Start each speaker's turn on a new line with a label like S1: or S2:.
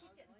S1: much.